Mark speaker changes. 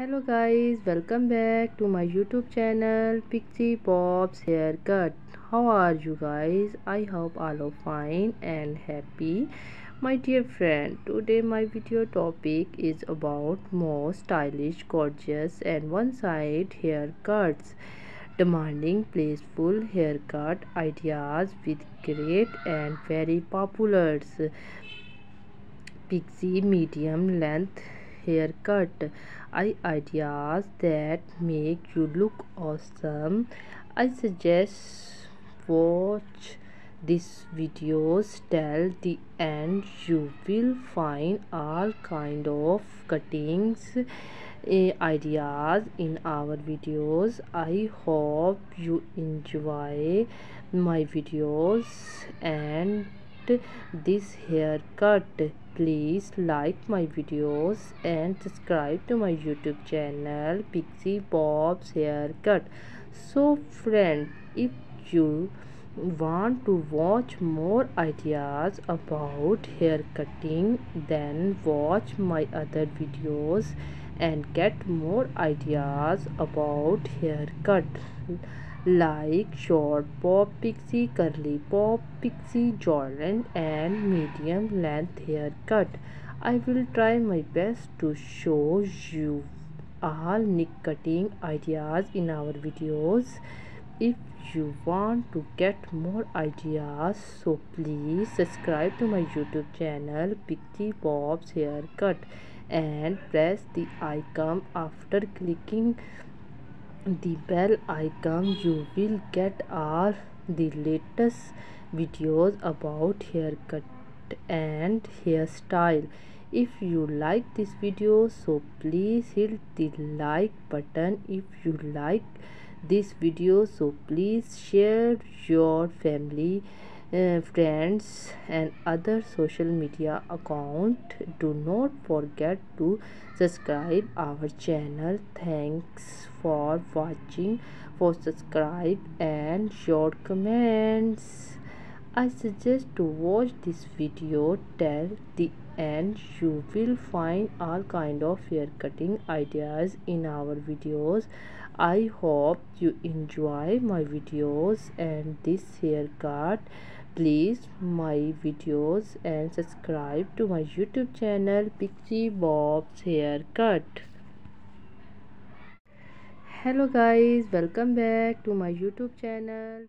Speaker 1: hello guys welcome back to my youtube channel pixie pops haircut. How are you guys? I hope all are fine and happy. My dear friend today my video topic is about more stylish gorgeous and one side haircuts. Demanding playful haircut ideas with great and very popular. Pixie medium length haircut. I ideas that make you look awesome. I suggest watch this videos. Till the end you will find all kind of cuttings uh, ideas in our videos. I hope you enjoy my videos and this haircut. Please like my videos and subscribe to my youtube channel pixie bob's haircut. So friend if you want to watch more ideas about hair cutting then watch my other videos and get more ideas about haircut like short bob pixie curly bob pixie jordan and medium length haircut. I will try my best to show you all nick cutting ideas in our videos. If you want to get more ideas so please subscribe to my youtube channel pixie pops haircut and press the icon after clicking the bell icon you will get all the latest videos about haircut and hairstyle. If you like this video so please hit the like button. If you like this video so please share your family uh, friends and other social media account do not forget to subscribe our channel. Thanks for watching for subscribe and your comments i suggest to watch this video till the end. You will find all kind of hair cutting ideas in our videos. I hope you enjoy my videos and this haircut. Please my videos and subscribe to my youtube channel pixie bob's haircut. Hello guys welcome back to my youtube channel